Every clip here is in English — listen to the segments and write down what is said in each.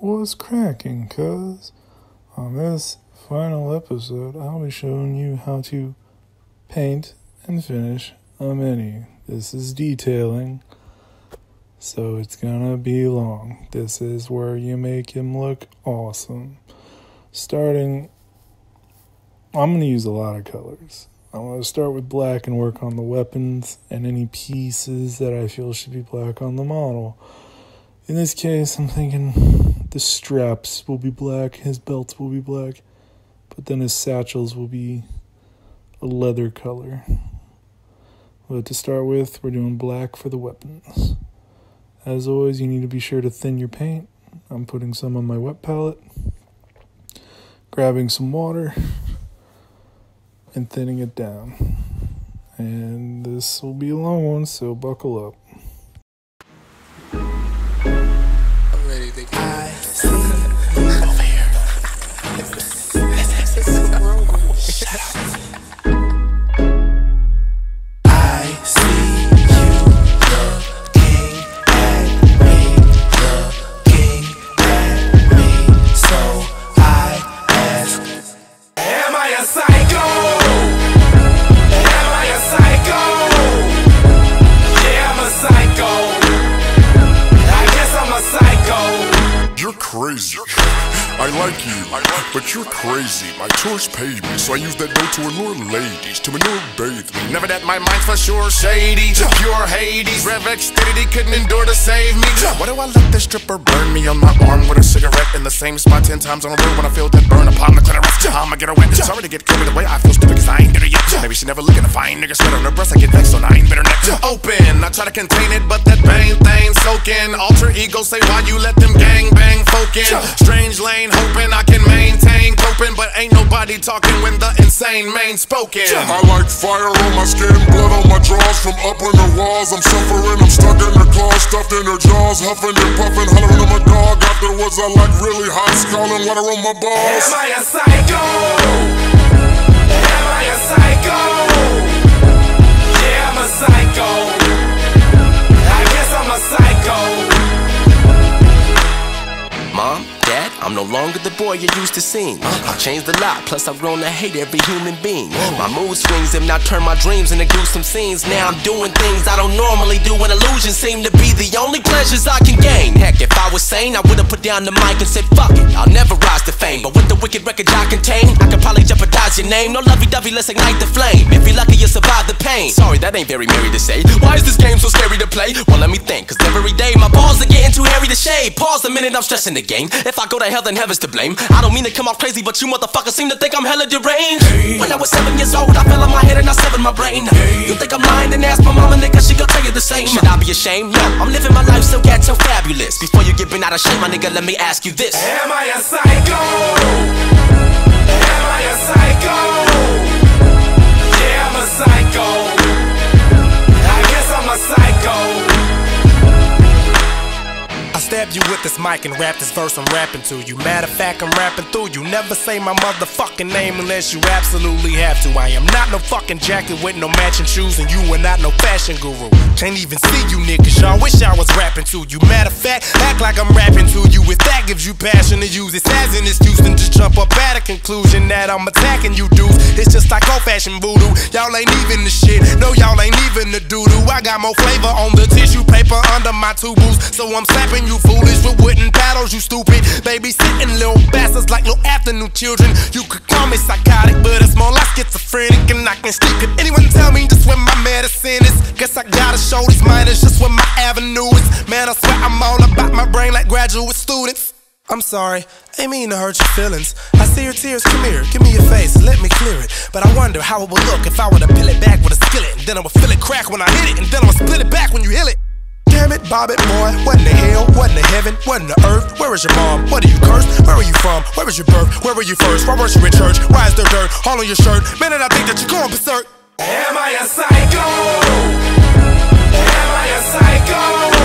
What's cracking, cuz? On this final episode, I'll be showing you how to paint and finish a mini. This is detailing, so it's gonna be long. This is where you make him look awesome. Starting, I'm gonna use a lot of colors. I'm gonna start with black and work on the weapons and any pieces that I feel should be black on the model. In this case, I'm thinking the straps will be black, his belts will be black, but then his satchels will be a leather color. But to start with, we're doing black for the weapons. As always, you need to be sure to thin your paint. I'm putting some on my wet palette, grabbing some water, and thinning it down. And this will be a long one, so buckle up. But you're crazy. My church paid me, so I use that dough to allure ladies, to manure bathe me. Never that my mind's for sure shady. Pure Hades, Rev Xfinity couldn't endure to save me. Why do I let this stripper burn me on my arm with a cigarette in the same spot ten times on a road when I feel that burn upon the clitoris? I'ma get her wet. Sorry to get carried away, I feel stupid cause I ain't bitter yet. Maybe she never looking a fine nigga sweat on her breast, I get vexed, so I ain't bitter neck. Open, I try to contain it, but that bang thing soaking. Alter ego say why you let them gang bang folk in. Strange lane, hoping I can maintain coping, but ain't nobody talking when the insane main spoken. I like fire on my skin, blood on my drawers from up on the walls. I'm suffering, I'm stuck in the claws, stuffed in her jaws, huffing and puffing, hollering at my dog. Afterwards, I like really hot, scalding water on my balls. Am I a psycho? Am I a psycho? I'm no longer the boy you used to seeing. I've changed a lot, plus I've grown to hate every human being. My mood swings have now turned my dreams into gruesome scenes. Now I'm doing things I don't normally do, and illusions seem to be the only pleasures I can gain. Heck, if I was sane, I would've put down the mic and said, fuck it, I'll never rise to fame. But with the wicked records I contain, I could probably jeopardize your name. No lovey dovey, let's ignite the flame. If you're lucky, you'll survive the pain. Sorry, that ain't very merry to say. Why is this game so scary to play? Well, let me think, cause every day my balls are getting too hairy to shave. Pause a minute, I'm stressing the game. If I go to hell, then heaven's to blame. I don't mean to come off crazy, but you motherfuckers seem to think I'm hella deranged. Hey. When I was seven years old, I fell on my head and I severed my brain. Hey. You think I'm lying? Then ask my mama, nigga, she gon' tell you the same. Should I be ashamed? No, I'm living my life so ghetto fabulous. Before you get bent out of shape, my nigga, let me ask you this: Am I a psycho? Am I a psycho? Yeah, I'm a psycho. I guess I'm a psycho. Stab you with this mic and rap this verse I'm rapping to you. Matter of fact, I'm rapping through you. Never say my motherfucking name unless you absolutely have to. I am not no fucking jacket with no matching shoes, and you are not no fashion guru. Can't even see you niggas, y'all wish I was rapping to you. Matter of fact, act like I'm rapping to you. If that gives you passion to use it as an excuse, then just jump up at a conclusion that I'm attacking you dudes. It's just like old fashioned voodoo. Y'all ain't even the shit. No, y'all ain't even the doo doo. I got more flavor on the tissue paper under my tubules, so I'm slapping you foolish with wooden paddles, you stupid. Babysitting little bastards like little afternoon children. You could call me psychotic, but it's more like schizophrenic, and I can sleep. Could anyone tell me just where my medicine is? Guess I gotta show these minors just where my avenue is. Man, I swear I'm all about my brain like graduate students. I'm sorry, ain't mean to hurt your feelings. I see your tears, come here, give me your face, let me clear it. But I wonder how it would look if I were to peel it back with a skillet. And then I would feel it crack when I hit it, and then I would split it back when you heal it. Damn it, Bob it, boy. What in the hell? What in the heaven? What in the earth? Where is your mom? What are you cursed? Where are you from? Where was your birth? Where were you first? Why weren't you in church? Why is there dirt all on your shirt? Man, and I think that you're going berserk. Am I a psycho? Am I a psycho?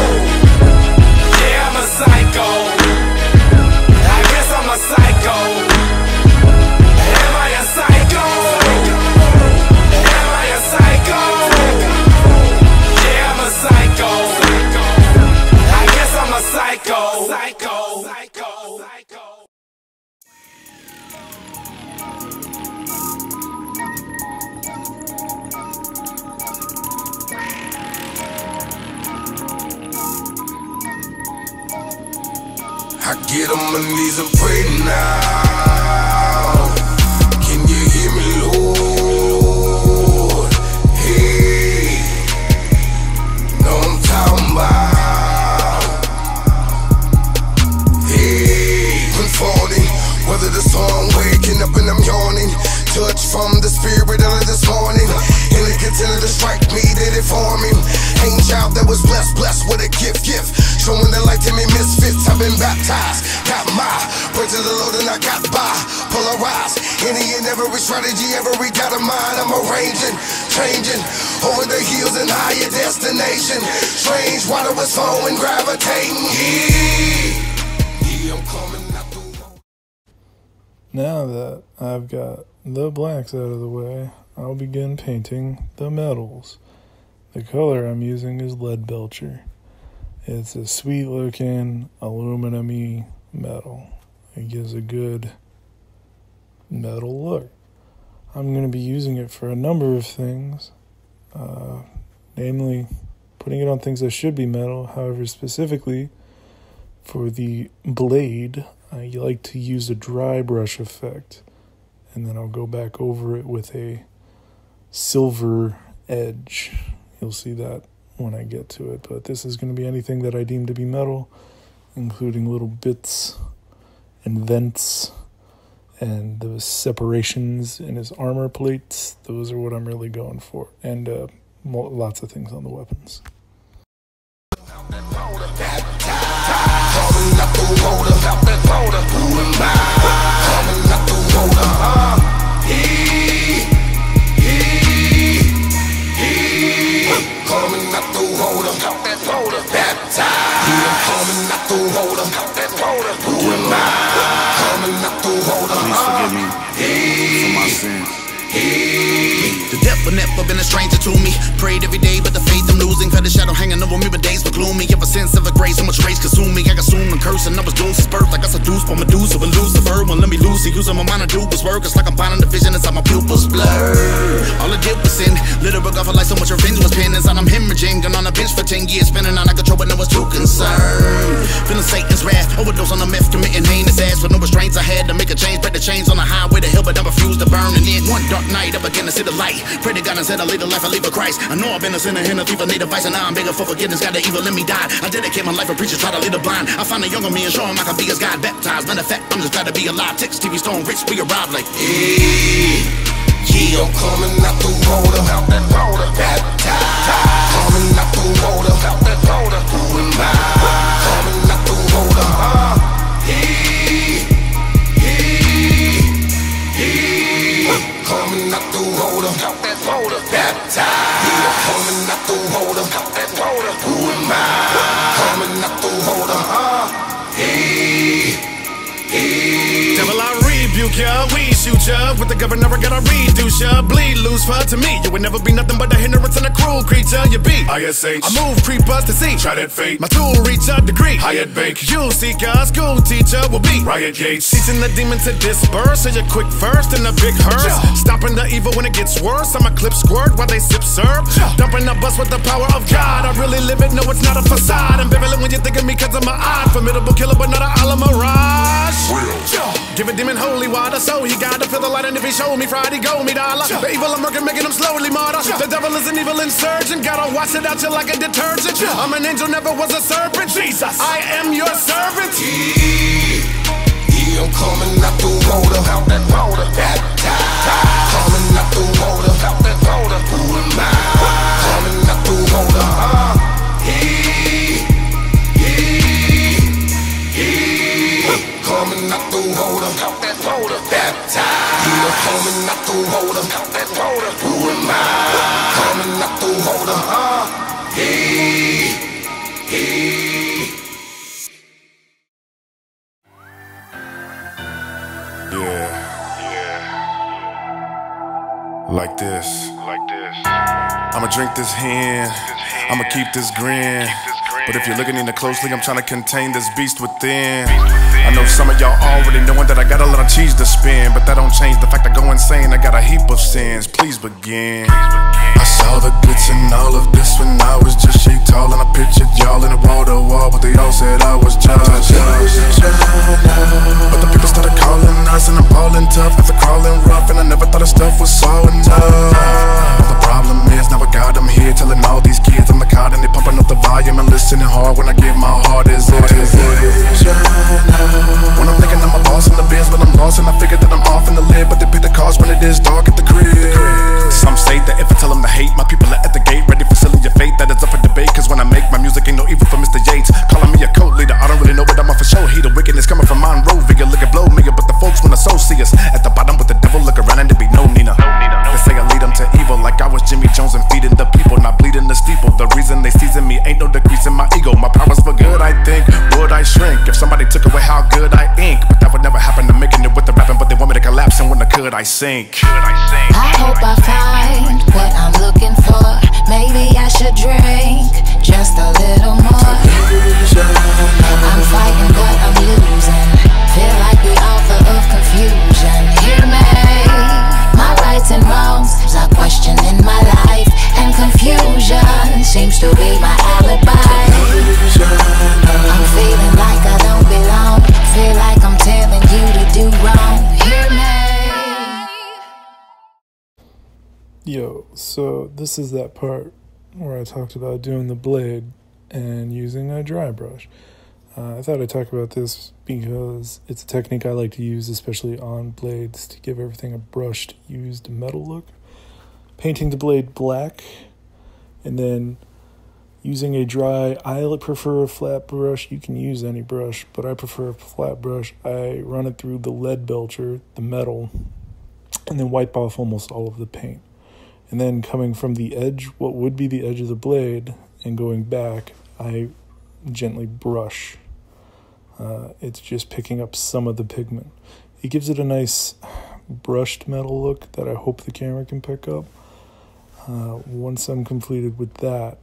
I get on my knees and pray now. Strategy, every doubt of mine. I'm arranging, changing. Over the hills and higher destination. Strange water was flowing, gravitating. Now that I've got the blacks out of the way, I'll begin painting the metals. The color I'm using is Leadbelcher. It's a sweet looking aluminum metal. It gives a good metal look. I'm going to be using it for a number of things, uh, namely putting it on things that should be metal. However, specifically for the blade, I like to use a dry brush effect and then I'll go back over it with a silver edge. You'll see that when I get to it, but this is going to be anything that I deem to be metal, including little bits and vents and the separations in his armor plates. Those are what I'm really going for, and uh, lots of things on the weapons. Coming for The devil never been a stranger to me. Prayed every day, but the faith I'm losing. Felt the shadow hanging over me, but days were gloomy. Ever since ever grace, so much rage consumed me. I consumed and cursed, and I was doomed since birth. I got seduced by Medusa and Lucifer. Won't let me loose. Using my mind to do was work. It's like I'm finding the vision inside my pupils blur. All I did was sin. Little bit I felt like so much revenge was pinned inside. I'm hemorrhaging. Gone on a bench for 10 years, spinning out of control, but no one's too concerned. Feeling Satan's wrath. Overdose on the meth, committing heinous acts. With no restraints, I had to make a change. Break the chains on the highway to hell, but I refused to burn. And then one dark night, I began to see the light. Pray to God and said I lead a life, I leave a Christ. I know I've been a sinner and a thief, I need a vice, and now I'm begging for forgiveness. Got the evil in me died. I dedicate my life for preachers, try to lead the blind. I find a younger me and show him I can be as God baptized. Matter of fact, I'm just glad to be alive. Text TV Stone Rich, we arrived like, yeah. Ya. With the governor, I gotta reduce ya. Bleed loose for to me. You would never be nothing but a hindrance and a cruel creature. You be ISH. I move creepers to see. Try that fate. My tool reach a degree. Hyatt Bake. You seek a school teacher will be. Riot Gates. Teaching the demon to disperse. So you quick first in a big hearse. Yeah. Stopping the evil when it gets worse. I'm a clip squirt while they sip serve. Yeah. Dumping the bus with the power of God. I really live it, no, it's not a facade. I'm vigilant when you think of me cause I'm a odd. Formidable killer, but not a a la mirage. Give a demon holy water, so he gotta feel the light. And if he show me Friday, go me dollar. The evil I'm working, making him slowly martyr. The devil is an evil insurgent, gotta wash it out you like a detergent. I'm an angel, never was a serpent. Jesus. I am your servant. Yeah, I'm coming out the road, out that road, baptized. Coming out the road, out that road, who am I? Coming out the road, uh, he, he, he. Coming out the road, out that baptized. Yeah, I'm coming out the out who am I? Coming out the road, uh, he, he. Yeah. Like this. Like this. I'ma drink this hand. I'ma keep this grin. But if you're looking in closely, I'm trying to contain this beast within. I know some of y'all already knowing that I got a lot of cheese to spin, but that don't change the fact I go insane. I got a heap of sins. Please begin. I all the glitz and all of this when I was just she tall and I pictured y'all in a wall to wall, but they all said I was just. But the people started calling us and I'm ballin' tough after crawling rough and I never thought the stuff was so enough. But the problem is now I got them here telling all these kids I'm the cod and they pumping up the volume and listening hard when I give my heart is it is it. When I'm thinking I'm a boss in the biz, but I'm lost and I figured that I'm off in the lid, but they pay the cost when it is dark at the crib. Some say that if I tell them to hate my people are at the gate, ready for selling your faith. That is up for debate, cause when I make my music, ain't no evil for Mr. Yates. Calling me a cult leader, I don't really know what I'm off for show. He the wickedness coming from Monroe, Vigor, look at blow me up, but the folks wanna so see us. At the bottom with the devil, look around and there be no Nina. They say I lead them to evil, like I was Jimmy Jones and feeding the people, not bleeding the steeple. The reason they season me ain't no decrease in my ego. My powers for good, I think, would I shrink? If somebody took away how good I ink, but that would never happen. I'm making it with the rapping, but they want me to collapse, and when I could, I sink. Could I this is that part where I talked about doing the blade and using a dry brush. Uh, I thought I'd talk about this because it's a technique I like to use, especially on blades, to give everything a brushed, used metal look. Painting the blade black and then using a dry, I prefer a flat brush. You can use any brush, but I prefer a flat brush. I run it through the Leadbelcher, the metal, and then wipe off almost all of the paint and then coming from the edge, what would be the edge of the blade, and going back, I gently brush. Uh, it's just picking up some of the pigment. It gives it a nice brushed metal look that I hope the camera can pick up. Uh, once I'm completed with that,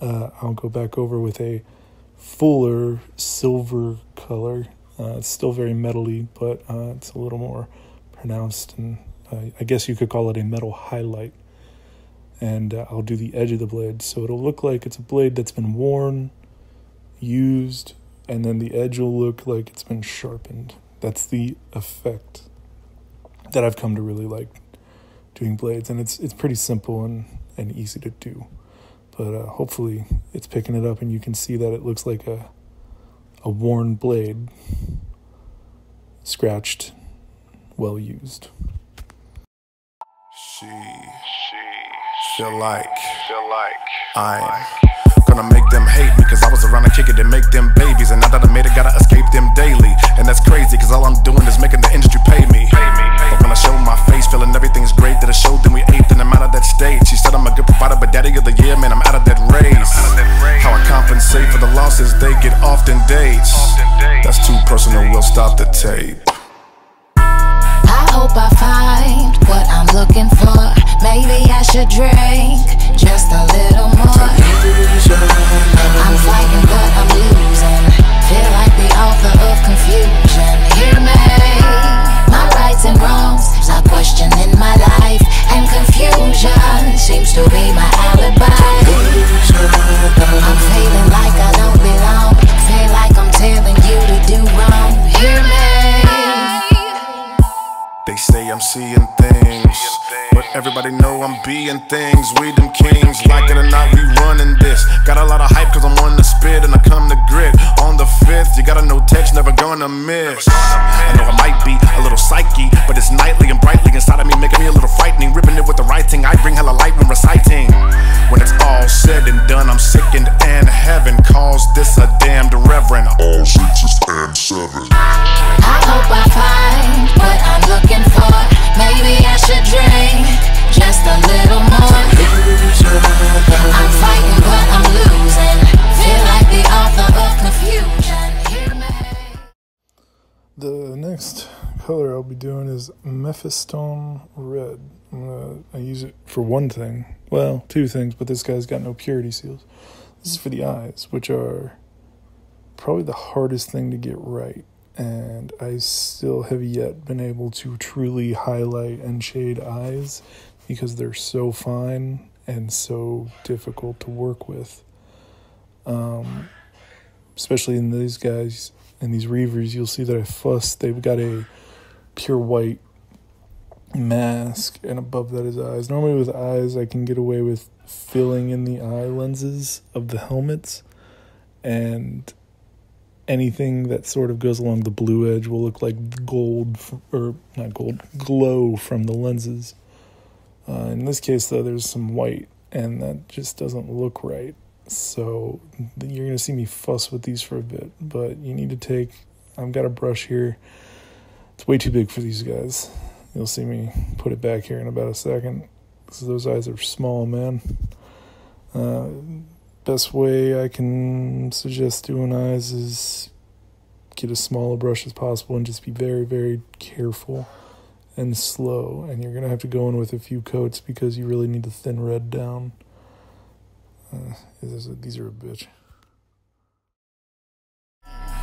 uh, I'll go back over with a fuller silver color. Uh, it's still very metally, but uh, it's a little more pronounced, and uh, I guess you could call it a metal highlight and uh, I'll do the edge of the blade so it'll look like it's a blade that's been worn, used, and then the edge will look like it's been sharpened. That's the effect that I've come to really like doing blades, and it's it's pretty simple and, and easy to do. But uh, hopefully, it's picking it up, and you can see that it looks like a a worn blade, scratched, well used. She, feel like, feel like I'm gonna make them hate me Cause I was around to kick it and make them babies And now that I made it, gotta escape them daily. And that's crazy, cause all I'm doing is making the industry pay me. But when I show my face, feeling everything's great That I showed, then we ate, then I'm out of that state. She said I'm a good provider, but daddy of the year, man, I'm out of that race. How I compensate for the losses they get often dates. That's too personal, we'll stop the tape Should drink. Just things. We them Mephiston Red. I use it for one thing. Well, two things, but this guy's got no purity seals. This is for the eyes, which are probably the hardest thing to get right. And I still have yet been able to truly highlight and shade eyes because they're so fine and so difficult to work with. Um, especially in these guys in these Reivers, you'll see that I fuss. They've got a pure white mask, and above that is eyes. Normally, with eyes, I can get away with filling in the eye lenses of the helmets, and anything that sort of goes along the blue edge will look like gold, or not gold, glow from the lenses. Uh, in this case, though, there's some white, and that just doesn't look right. So you're gonna see me fuss with these for a bit, but you need to take. I've got a brush here. It's way too big for these guys. You'll see me put it back here in about a second. Because those eyes are small, man. Uh, best way I can suggest doing eyes is get as small a brush as possible and just be very, very careful and slow. And you're going to have to go in with a few coats because you really need to thin red down. Uh, these are a bitch.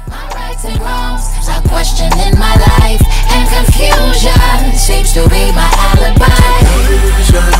Rights and wrongs questioning my life, confusion seems to be my alibi.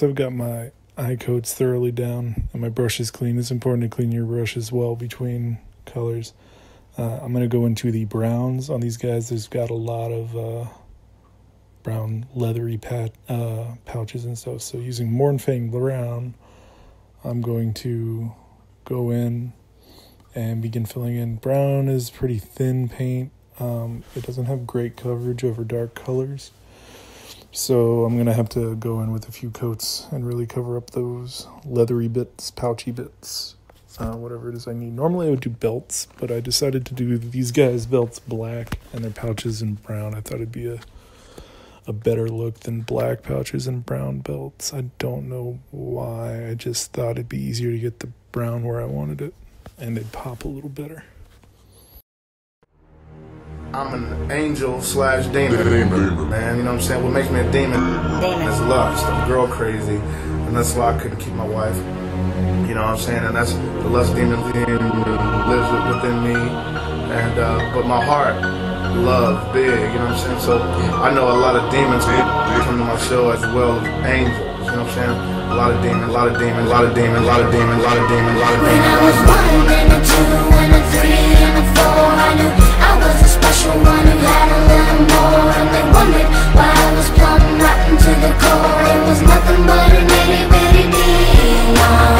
Once I've got my eye coats thoroughly down and my brush is clean, it's important to clean your brush as well between colors. Uh, I'm going to go into the browns on these guys. There's got a lot of uh, brown leathery pat, uh, pouches and stuff. So using Mornfang Brown, I'm going to go in and begin filling in. Brown is pretty thin paint. Um, it doesn't have great coverage over dark colors. So I'm gonna have to go in with a few coats and really cover up those leathery bits, pouchy bits, uh, whatever it is I need. Normally I would do belts, but I decided to do these guys' belts black and their pouches in brown. I thought it'd be a a better look than black pouches and brown belts. I don't know why. I just thought it'd be easier to get the brown where I wanted it, and they'd pop a little better. I'm an angel slash demon. Man, you know what I'm saying? What makes me a demon is lust. I'm girl crazy. And that's why I couldn't keep my wife. You know what I'm saying? And that's the lust demon lives within me. And uh, but my heart, love, big, you know what I'm saying? So I know a lot of demons come to my show as well as angels. You know what I'm saying? A lot of demons, a lot of demons, a lot of demons, a lot of demons, a lot of demons, a lot of demons. When I was one and a two and a three and a four, I knew I was a one who had a little more. They I was plumb rotten to the core. It was nothing but an itty bitty.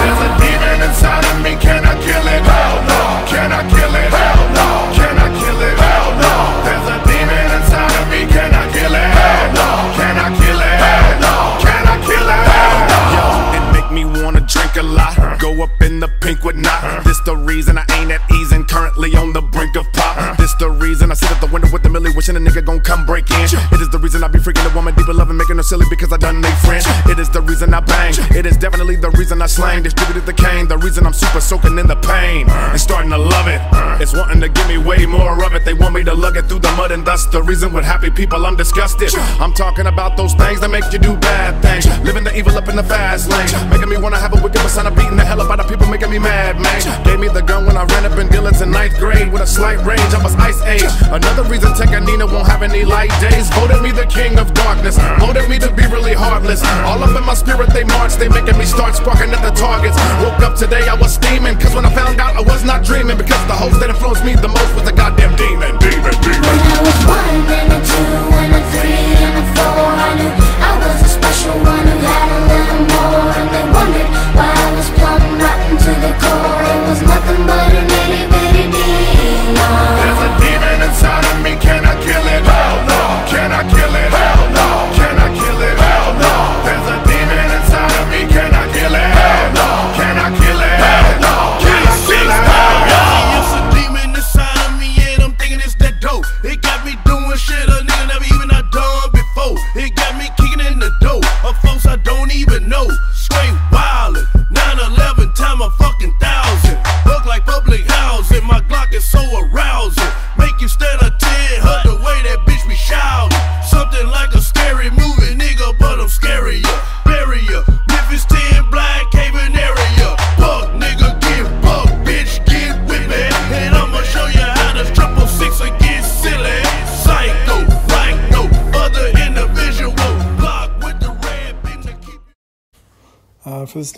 There's a demon inside of me, can I kill it? Hell no. Can I kill? Up in the pink with not. This the reason I ain't at ease and currently on the brink of pop. This the reason I sit at the window with the millie wishing a nigga gon' come break in. It is the reason I be freaking a woman deep in love and making her silly because I done made friends. It is the reason I bang. It is definitely the reason I slang. Distributed the cane. The reason I'm super soaking in the pain and starting to love it. It's wanting to give me way more of it. They want me to lug it through the mud and dust. The reason with happy people I'm disgusted. I'm talking about those things that make you do bad things. Living the evil up in the fast lane. Making me wanna have a wicked persona beating the hell up out the people making me mad, man. Gave me the gun when I ran up in Dillon's in ninth grade with a slight range. I was ice age. Another reason Nina won't have any light days. Voted me the king of darkness. Voted me to be really heartless. All up in my spirit they march. They making me start sparking at the targets. Woke up today I was steaming. Cause when I found out I was not dreaming. Because the host that influenced me the most was a goddamn demon. Demon, demon. When I was one and a two and a three and a four, I knew I was a special one to the core. It was nothing but an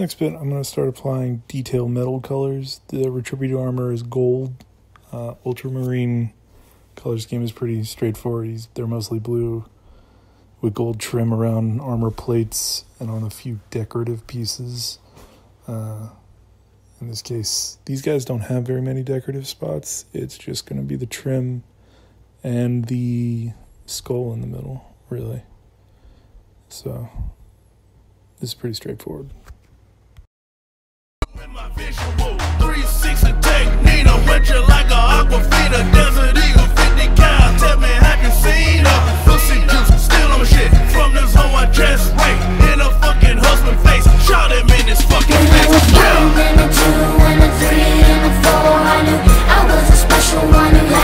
next bit, I'm going to start applying detail metal colors. The Retributor armor is gold. Uh, Ultramarine color scheme is pretty straightforward. They're mostly blue with gold trim around armor plates and on a few decorative pieces. Uh, in this case, these guys don't have very many decorative spots. It's just going to be the trim and the skull in the middle, really. So, this is pretty straightforward. I was a special one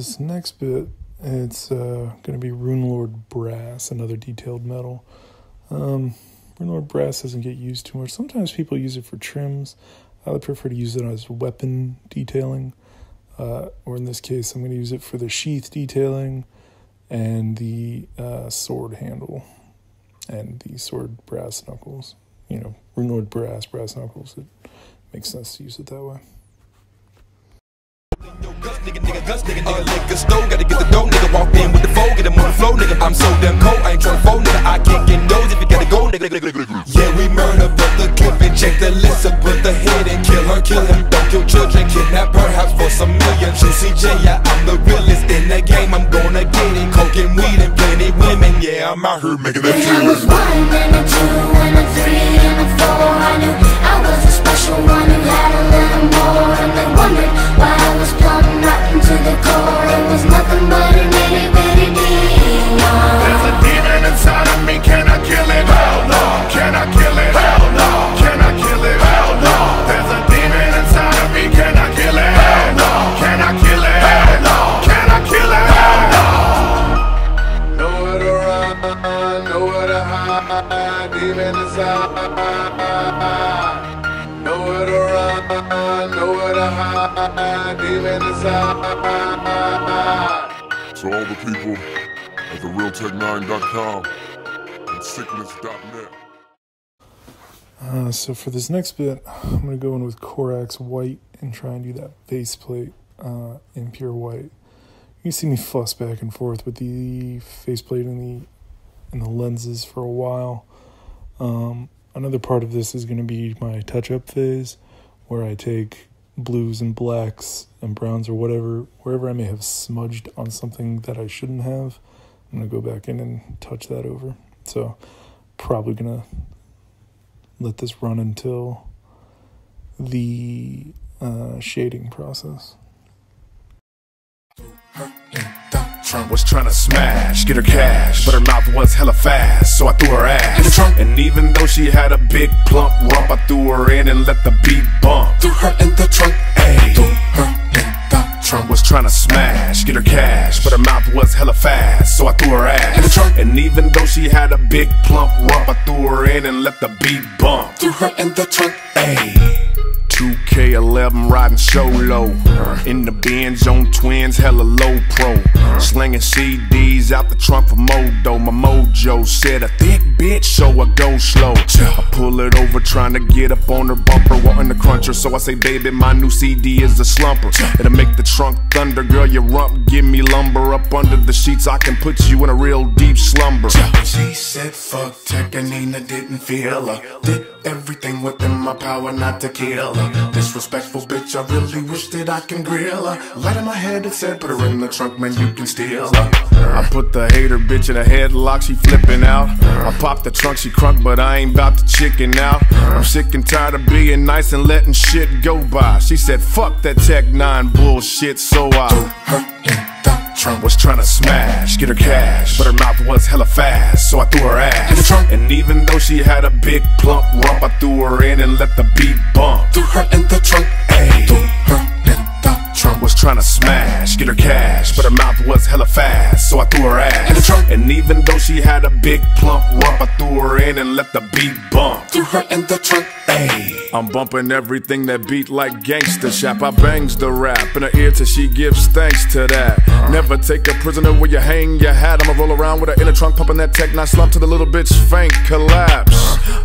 this next bit, it's uh, going to be Runelord Brass, another detailed metal. Um, Runelord Brass doesn't get used too much. Sometimes people use it for trims. I would prefer to use it as weapon detailing, uh, or in this case, I'm going to use it for the sheath detailing and the uh, sword handle and the sword brass knuckles. You know, Runelord Brass, brass knuckles. It makes sense to use it that way. Nigga, nigga, guts, nigga, nigga, liquor store. Gotta get the dough, nigga. Walk in with the foe, get him on the flow, nigga. I'm so damn cold, I ain't tryna fold, nigga. I can't get those if you gotta go, nigga, nigga, nigga, nigga. Yeah, we murder, but the clip and check the list up, put the head and kill her, kill him. Don't kill children, kidnap perhaps for some million. Juicy J, yeah, I'm the realest in the game. I'm gonna get it. Coke and weed and plenty women, yeah, I'm out here making that I was one and a two and a three and a four. I knew I was a special one who had a little more. And they wondered why I was rotten to the core. It was nothing but an itty bitty demon. There's a demon inside of me, can I kill it? Hell no. Can I kill it? Hell no. Can I kill it? Hell no. There's a demon inside of me, can I kill it? Hell no. Can I kill it? Hell no. Can I kill it? Hell no. Nowhere to run, nowhere to hide, demon inside. Nowhere to run, nowhere to hide, demon inside. To all the people at therealtech9.com and sickness.net. Uh, so for this next bit, I'm going to go in with Corax White and try and do that faceplate uh, in pure white. You see me fuss back and forth with the faceplate and the and the lenses for a while. Um, another part of this is going to be my touch-up phase, where I take blues and blacks and browns or whatever, wherever I may have smudged on something that I shouldn't have. I'm going to go back in and touch that over. So probably going to let this run until the uh, shading process. Trump was trying to smash, get her cash, but her mouth was hella fast, so I threw her ass. In the trunk. And even though she had a big plump rump, I threw her in and let the beat bump. Threw her in the trunk, ayy. Threw her in the trunk. Was trying to smash, get her cash, but her mouth was hella fast, so I threw her ass. In the trunk. And even though she had a big plump rump, I threw her in and let the beat bump. Threw her in the trunk, ayy. 2K11 riding solo. In the Benz on twins, hella low pro. Slinging CDs out the trunk for Modo. My mojo said a thick bitch, so I go slow. I pull it over, trying to get up on her bumper, wanting to crunch her. So I say, baby, my new CD is a slumper. It'll make the trunk thunder, girl. You rump, give me lumber up under the sheets. I can put you in a real deep slumber. She said, fuck Tech and Nina didn't feel her. Did everything within my power not to kill her. Disrespectful bitch, I really wish that I can grill her. Light in my head that said, put her in the trunk, man, you can steal her. I put the hater bitch in a headlock, she flipping out. I pop the trunk, she crunk, but I ain't bout to chicken out. I'm sick and tired of being nice and letting shit go by. She said, fuck that Tech N9ne bullshit, so I. Trump was trying to smash, get her cash, but her mouth was hella fast, so I threw her ass in the trunk. And even though she had a big plump rump, I threw her in and let the beat bump. Threw her in the trunk, ayy. Threw her in the trunk. Was trying to smash, get her cash, but her mouth was hella fast, so I threw her ass in the trunk. And even though she had a big plump rump, I threw her in and let the beat bump. Threw her in the trunk, ayy. I'm bumping everything that beat like gangster shap. I bangs the rap in her ear till she gives thanks to that. Never take a prisoner where you hang your hat. I'ma roll around with her in the trunk, pumping that Tech N9ne slump to the little bitch faint collapse.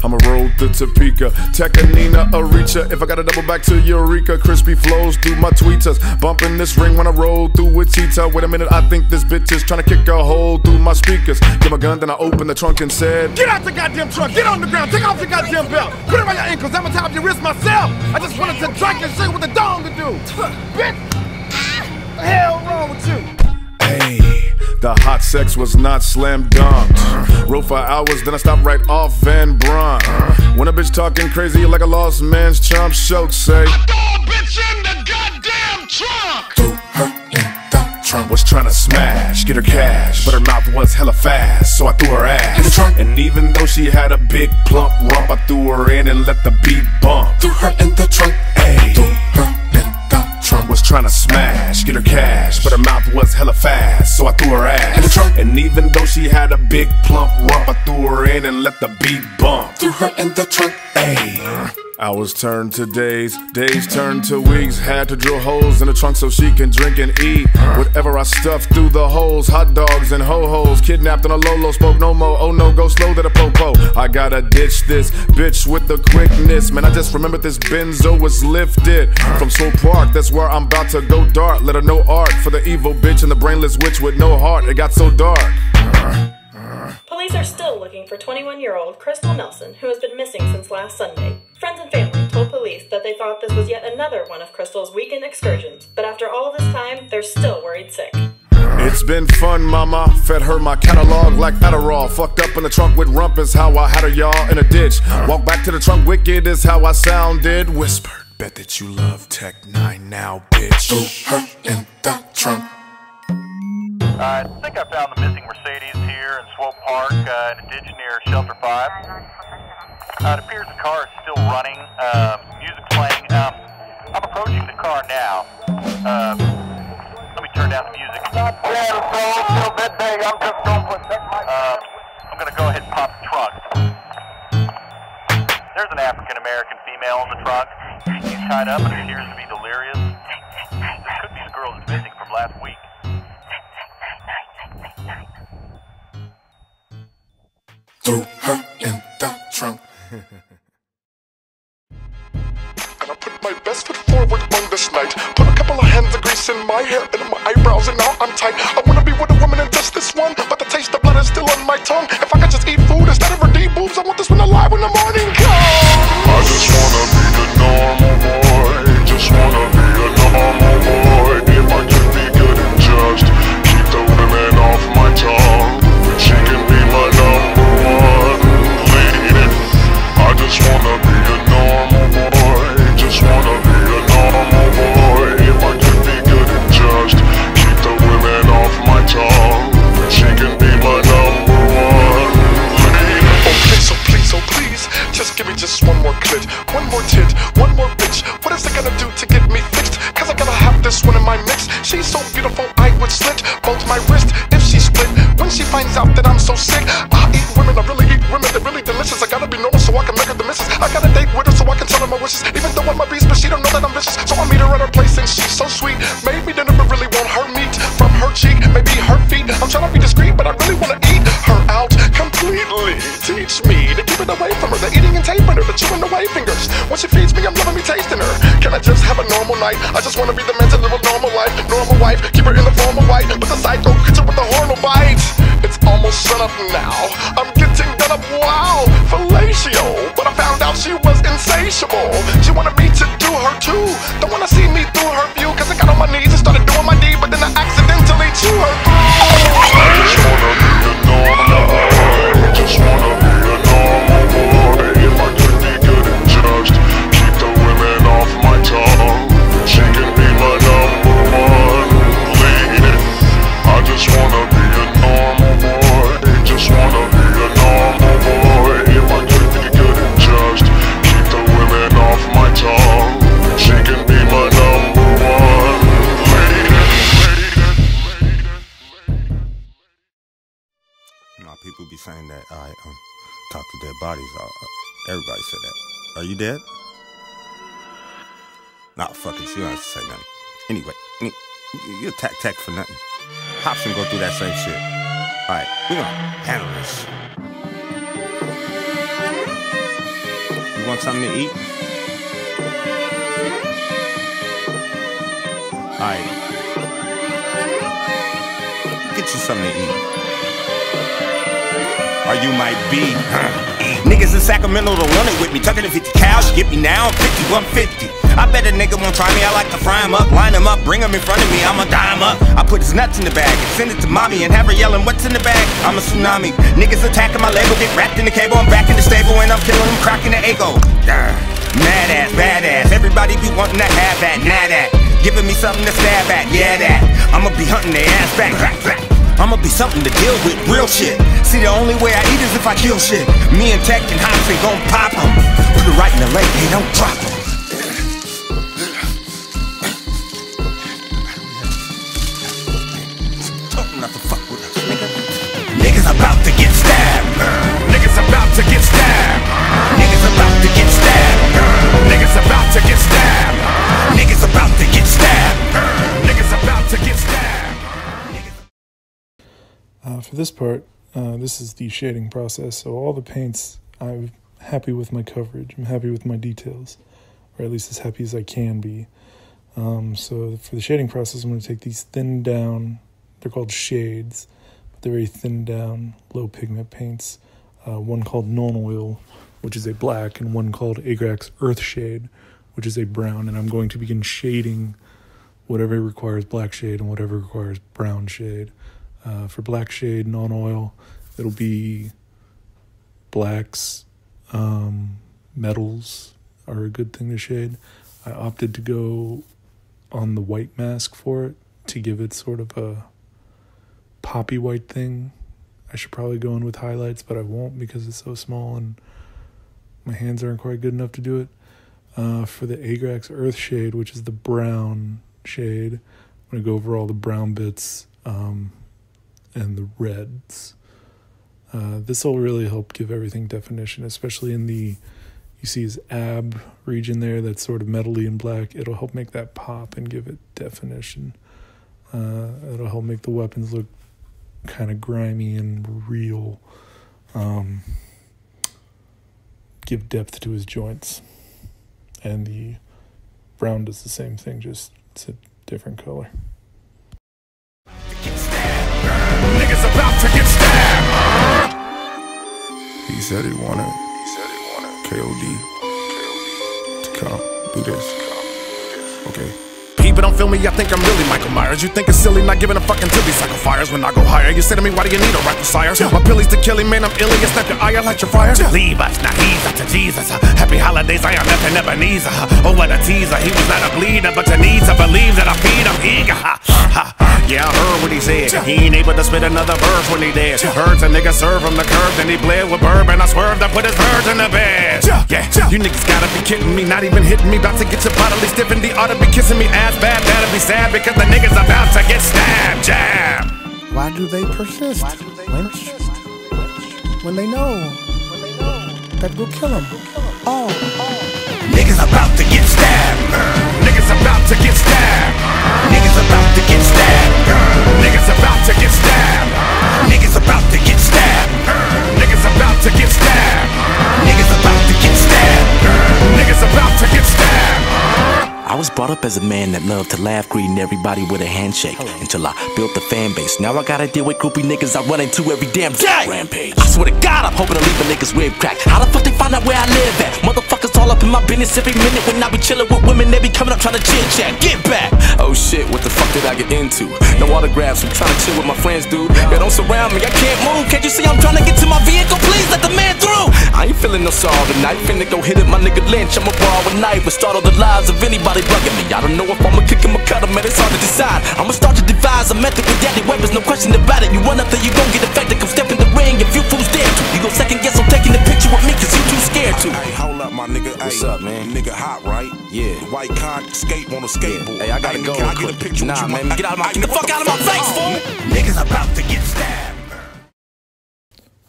I'ma roll to Topeka, Tekanina, Aricha. If I got to double back to Eureka, crispy flows through my tweeters. Bumping this ring when I roll through with Tita. Wait a minute, I think this bitch is trying to kick a hole through my speakers. Give my gun, then I open the trunk and said, Get out the goddamn trunk, get on the ground, take off your goddamn belt, put it around your ankles, I'ma tie up your wrist myself. I just wanted to drink and shit what the dong to do. Bitch, the hell wrong with you? Hey, the hot sex was not slam dunked. Rode for hours, then I stopped right off Van Brunt. When a bitch talking crazy like a lost man's chump, shout say, bitch in the goddamn trunk. Was trying to smash, get her cash, but her mouth was hella fast, so I threw her ass in the trunk. And even though she had a big plump rump, I threw her in and let the beat bump. Threw her in the trunk, ayy. Threw her in the trunk. Was trying to smash, get her cash, but her mouth was hella fast, so I threw her ass in the trunk. And even though she had a big plump rump, I threw her in and let the beat bump. Threw her in the trunk, ayy. Hours turned to days, days turned to weeks. Had to drill holes in the trunk so she can drink and eat. Whatever I stuffed through the holes, hot dogs and ho hos. Kidnapped on a Lolo, spoke no more. Oh no, go slow to the popo. I gotta ditch this bitch with the quickness. Man, I just remembered this benzo was lifted from Swope Park. That's where I'm about to go dark. Let her know art for the evil bitch and the brainless witch with no heart. It got so dark. Police are still looking for 21 year old Crystal Nelson, who has been missing since last Sunday. Friends and family told police that they thought this was yet another one of Crystal's weekend excursions, but after all this time, they're still worried sick. It's been fun, mama. Fed her my catalog like Adderall. Fucked up in the trunk with rump is how I had her, y'all, in a ditch. Walk back to the trunk, wicked is how I sounded. Whispered, bet that you love Tech N9ne now, bitch. Threw her in the trunk. I think I found the missing Mercedes here in Swope Park uh, in a ditch near Shelter 5. Uh, it appears the car is still running, uh, music's playing. Um, I'm approaching the car now. Uh, let me turn down the music. Not bad, bro. Still a bit big. I'm just going to protect my... Uh, I'm going to go ahead and pop the trunk. There's an African American female in the trunk. She's tied up and appears to be delirious. This could be the girl that's missing from last week. Threw her this night. Put a couple of hands of grease in my hair and in my eyebrows, and now I'm tight. I wanna be with a woman and just this one, but the taste of blood is still on my tongue. If I could just eat food instead of her deep boobs, I want this one alive when the morning comes. I just wanna be the normal boy. Are you dead? Nah, fuck it. You don't have to say nothing. Anyway, any- you attack tech for nothing. Hobson go through that same shit. All right, we gonna handle this. You want something to eat? All right. Get you something to eat. Or you might be. Niggas in Sacramento don't want it with me. Tucking the 50 cows, you get me now. I'm 50, 150. I bet a nigga won't try me. I like to fry him up, line him up, bring him in front of me. I'ma dime up. I put his nuts in the bag and send it to mommy and have her yelling, What's in the bag? I'm a tsunami. Niggas attacking my Lego, get wrapped in the cable. I'm back in the stable and I'm killing them, cracking the ego. Mad ass, bad ass. Everybody be wanting to have that, nah that. Giving me something to stab at, yeah that. I'ma be hunting their ass back. I'ma be something to deal with, real shit. See, the only way I eat is if I kill shit. Me and Tech and Hobson gon' pop. Put it right in the lake, hey, don't drop for this part, uh, this is the shading process. So all the paints, I'm happy with my coverage. I'm happy with my details, or at least as happy as I can be. Um, so for the shading process, I'm going to take these thin down. They're called shades, but they're very thin down, low pigment paints. Uh, one called Nuln Oil, which is a black, and one called Agrax Earth Shade, which is a brown. And I'm going to begin shading whatever requires black shade and whatever requires brown shade. Uh, for black shade, Nuln Oil, it'll be blacks, um, metals are a good thing to shade. I opted to go on the white mask for it to give it sort of a poppy white thing. I should probably go in with highlights, but I won't because it's so small and my hands aren't quite good enough to do it. Uh, for the Agrax Earth shade, which is the brown shade, I'm going to go over all the brown bits um, and the reds. Uh, this will really help give everything definition, especially in the you see his ab region there that's sort of metally and black. It'll help make that pop and give it definition. Uh, it'll help make the weapons look kind of grimy and real. Um, give depth to his joints. And the brown does the same thing, just it's a different color. He said he wanted. He said he wanted. KOD. To come do this. Okay. People don't feel me, I think I'm really Michael Myers. You think it's silly not giving a fucking to these psycho fires when I go higher. You say to me, why do you need a rifle, sire? My pilly's to killing, man, I'm ill, you snap your eye, I light your fire. Leave us, now he's up to Jesus. Uh, Happy holidays, I am nothing Ebenezer. Uh, Oh, what a teaser, he was not a bleeder, but you need to believe that I feed him eager. Ha, ha. Yeah, I heard what he said. He ain't able to spit another verse when he dead. Heard a nigga serve him the curb, then he bled with bourbon. I swerved, I put his birds in the bed. Yeah, you niggas gotta be kidding me, not even hitting me. About to get your bodily stiffened. He ought to be kissing me ass bad, that'll be sad because the niggas about to get stabbed. Jab. Why do they persist, Lynch? When they know that we'll kill them. Oh. Niggas about to get stabbed. Niggas about to get stabbed. Niggas about to get stabbed. Niggas about to get stabbed. Niggas about to get stabbed. Niggas about to get stabbed. Niggas about to get stabbed. Niggas about to get stabbed. I was brought up as a man that loved to laugh, greeting everybody with a handshake until I built a fan base. Now I gotta deal with groupie niggas I run into every damn day. Rampage. I swear to God, I'm hoping to leave a nigga's rib crack. How the fuck they find out where I live at? Motherfuckers all up in my business every minute when I be chilling with women. They be coming up trying to chit chat. Get back. Oh shit, what the fuck did I get into? No autographs, I'm trying to chill with my friends, dude. They don't surround me, I can't move. Can't you see I'm trying to get to my vehicle? Please let the man through. I ain't feeling no sorrow tonight. Finna go hit it, my nigga Lynch. I'ma borrow a knife and start all the lives of anybody bugging me. I don't know if I'ma kick him or cut him, man. It's hard to decide. I'ma start to devise a method with daddy weapons, no question about it. You run up there, you gon' get affected. Come step in the ring if you fools dare to. You gon' second guess I'm taking the picture with me, cause you too scared to. Hey, hold up, my nigga. What's Hey, up, man? Nigga hot, right? Yeah. White con skate on a skateboard. Hey, I gotta go. Can I get a picture Nah, with you? man, get out of my- get the fuck out of my face, fool. Niggas about to get stabbed.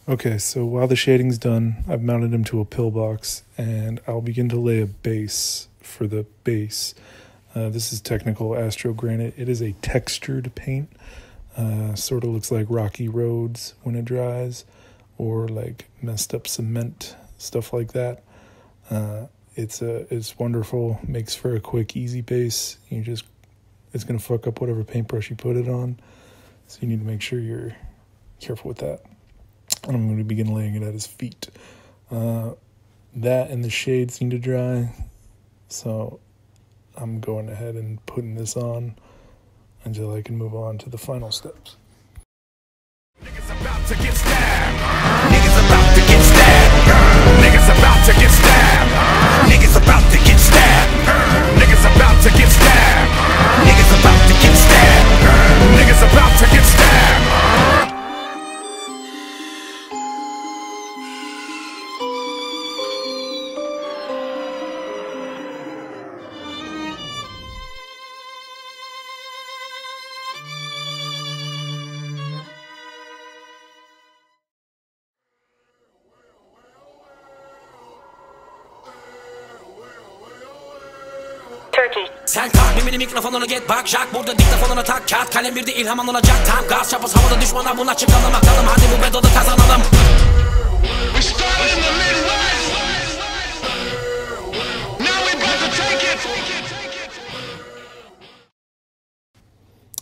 Okay, so while the shading's done, I've mounted him to a pillbox and I'll begin to lay a base for the base. Uh, this is technical Astro Granite. It is a textured paint. Uh, sort of looks like rocky roads when it dries or like messed up cement, stuff like that. Uh, it's a it's wonderful. Makes for a quick, easy base. You just it's gonna fuck up whatever paintbrush you put it on. So you need to make sure you're careful with that. And I'm going to begin laying it at his feet. Uh, that and the shades need to dry. So I'm going ahead and putting this on until I can move on to the final steps. Niggas about to get stabbed. Niggas about to get stabbed. Niggas about to get stabbed. Niggas about to get stabbed. Niggas about to get stabbed. Kalk mimini mikrofonunu get bak Jack burada diktafonunu tak Kağıt kalem bir de ilham alınacak Tam gaz çapız havada düşmana buna çıkalım bakalım Hadi bu bedoda kazanalım We started in the Midwest. Now we about to take it.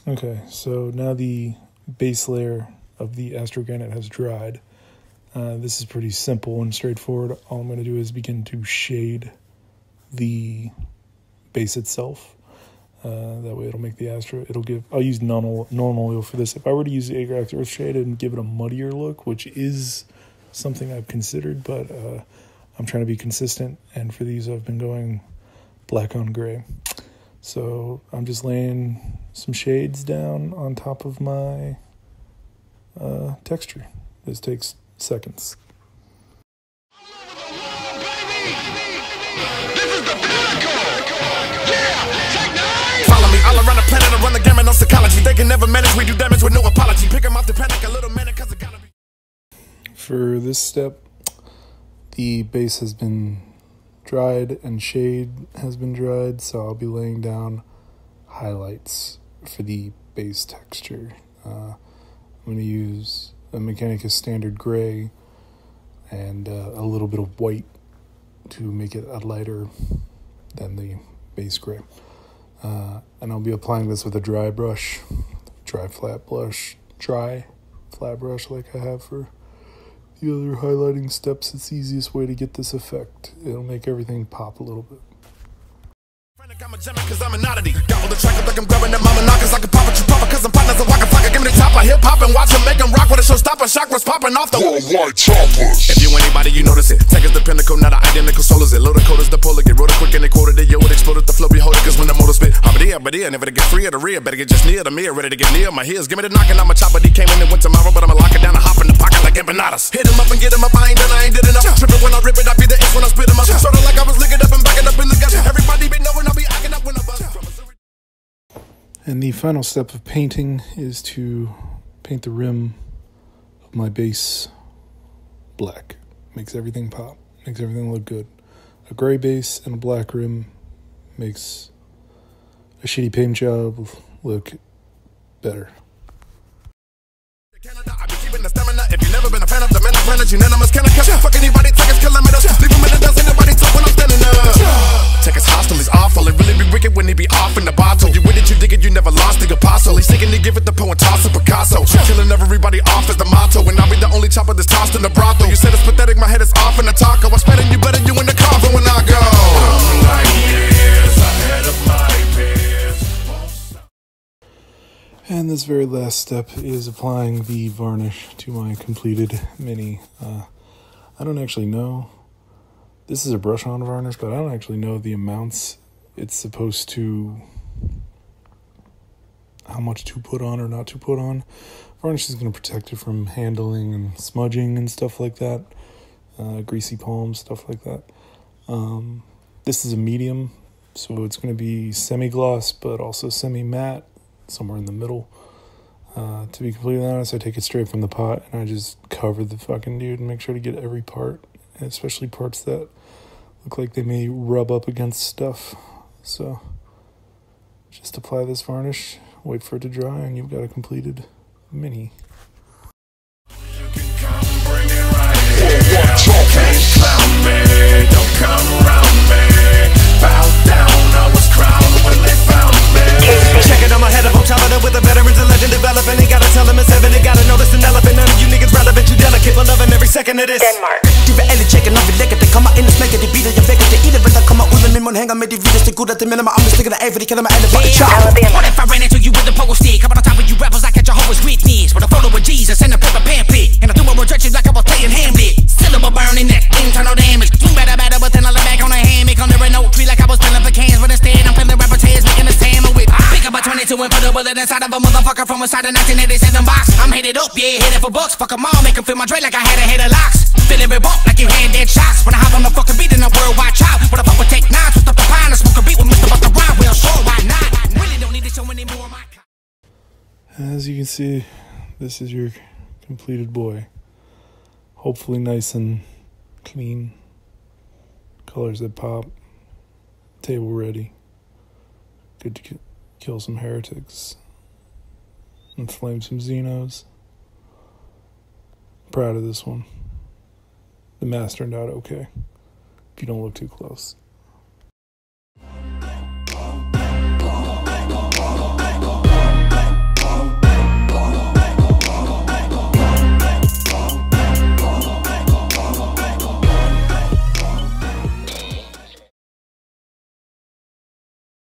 Okay, so now the base layer of the Astro Granite has dried. Uh, this is pretty simple and straightforward. All I'm going to do is begin to shade the base itself. Uh, that way it'll make the Astro, it'll give, I'll use Nuln Oil for this. If I were to use the Agrax Earth Shade and give it a muddier look, which is something I've considered, but uh, I'm trying to be consistent. And for these, I've been going black on gray. So I'm just laying some shades down on top of my uh, texture. This takes seconds. All around the planet. Run the gamut on psychology. They can never manage. We do damage with no apology. Pick 'em off the panic. A little manic cause it gotta be. For this step, the base has been dried and shade has been dried, so I'll be laying down highlights for the base texture. Uh, I'm going to use a Mechanicus standard gray and uh, a little bit of white to make it a lighter than the base gray. Uh, and I'll be applying this with a dry brush, dry flat brush, dry flat brush like I have for the other highlighting steps. It's the easiest way to get this effect. It'll make everything pop a little bit. I'm a gem cause I'm an oddity. Gobble the track up like I'm grabbing that mama knockers. I can pop at you papa cause I'm partners and walking flocker. Give me the top of hip hop and watch 'em make 'em rock with a showstopper. Chakras popping off the Worldwide choppers. If you anybody, you notice it. Take us the pinnacle, not an identical soul is it. Load the coders, the polar, get it quick and they quoted it. Yo, it exploded, the flow behold it, cause when the motor spit. I'm here, but here, never to get free of the rear. Better get just near the mirror, ready to get near my heels. Give me the knocking, I'm a chopper. He came in and went tomorrow, but I'ma lock it down and hop in the pocket like empanadas. Hit him up and get him up, I ain't done, I ain't did enough. Tripping when I rip it, I be the inch when I spit him up. Sorta like I was licking up and backing up in the guts. Everybody be knowing I'll be And the final step of painting is to paint the rim of my base black. Makes everything pop, makes everything look good. A gray base and a black rim makes a shitty paint job look better. Planet, unanimous. Can I catch fuck anybody? Take us kilometers. Leave them in the dust. Anybody talk when I'm standing up? Take us hostile. He's awful. It really be wicked when he be off in the bottle. You with it, you dig it, you never lost the apostle. He's seeking to give it the poem, toss to Picasso. Killing everybody off is the motto. And I'll be the only chopper that's tossed in the brothel. You said it's pathetic, my head is off in the taco. I'm this very last step is applying the varnish to my completed mini. Uh, I don't actually know. This is a brush on varnish, but I don't actually know the amounts it's supposed to. how much to put on or not to put on. Varnish is going to protect it from handling and smudging and stuff like that. Uh, greasy palms, stuff like that. Um, this is a medium, so it's going to be semi gloss but also semi matte, somewhere in the middle. Uh, to be completely honest, I take it straight from the pot and I just cover the fucking dude and make sure to get every part, especially parts that look like they may rub up against stuff. So just apply this varnish, wait for it to dry, and you've got a completed mini. Don't It on my head, I'm top of it with the veterans and legend developing. Ain't gotta tell them it's heaven, they gotta know this an elephant. None of you niggas relevant, you delicate, but loving every second of this. Denmark. Du vil alle tjekke, når vi lægger det Kommer ind og smækker det beater, jeg vækker det i det Vel, der kommer ud af min mund, hænger med de vildeste gutter Det minder mig om, jeg stikker dig af, for de kalder mig alle fucking chop What if I ran into you with a pogo stick? How about on top of you rappers like a Jehovah's Witness With a photo of Jesus and a paper pamphlet And I threw a rejection like I was playing Hamlet Syllable burning that internal damage Swing better, better, but then I lay back on a hammock Under an oak tree like I was peeling for cans But instead 22 and put a bullet inside of a motherfucker From inside a 1987 box I'm headed up, yeah, headed for bucks Fuck 'em all, make 'em feel my Dre like I had a head of locks Feeling rebumped like you had dead shots When I hop on the fucking beat in worldwide I fuck with Tech N9ne, twist up the pine And smoke a beat with Mr. Rhyme Well, sure, why not? Really don't need to show my As you can see, this is your completed boy. Hopefully, nice and clean. Colors that pop. Table ready. Good to kill some heretics. And flame some Xenos. Proud of this one. The mask turned out okay. If you don't look too close.